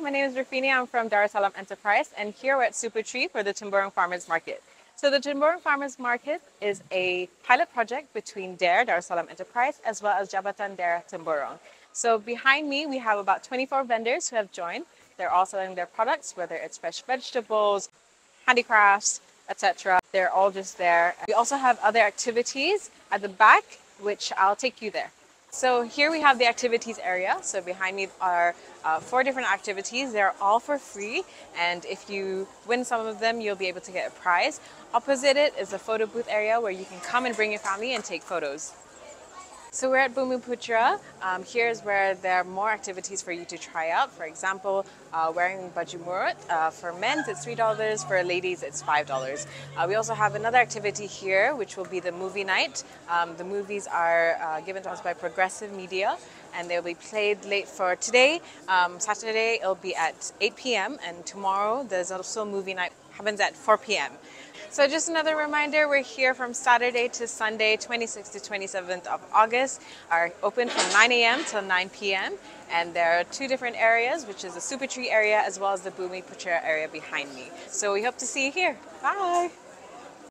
my name is Rafini. I'm from Darussalam Enterprise, and here we're at Supertree for the Temburong Farmers Market. So the Temburong Farmers Market is a pilot project between DARE, Darussalam Enterprise, as well as Jabatan Daerah Temburong. So behind me, we have about 24 vendors who have joined. They're all selling their products, whether it's fresh vegetables, handicrafts, etc. They're all just there. We also have other activities at the back, which I'll take you there. So here we have the activities area. So behind me are uh, four different activities. They're all for free. And if you win some of them, you'll be able to get a prize. Opposite it is a photo booth area where you can come and bring your family and take photos. So we're at Bumiputera. Um, here's where there are more activities for you to try out. For example, uh, wearing Baju Murut. Uh, for men, it's $3. For ladies, it's $5. Uh, we also have another activity here, which will be the movie night. Um, the movies are uh, given to us by Progressive Media, and they'll be played late for today. Um, Saturday, it'll be at 8 p.m., and tomorrow, there's also movie night happens at 4 p.m. So just another reminder, we're here from Saturday to Sunday, 26th to 27th of August, are open from 9 a.m. till 9 p.m. And there are two different areas, which is the Supertree area as well as the Bumi Bumiputera area behind me. So we hope to see you here. Bye.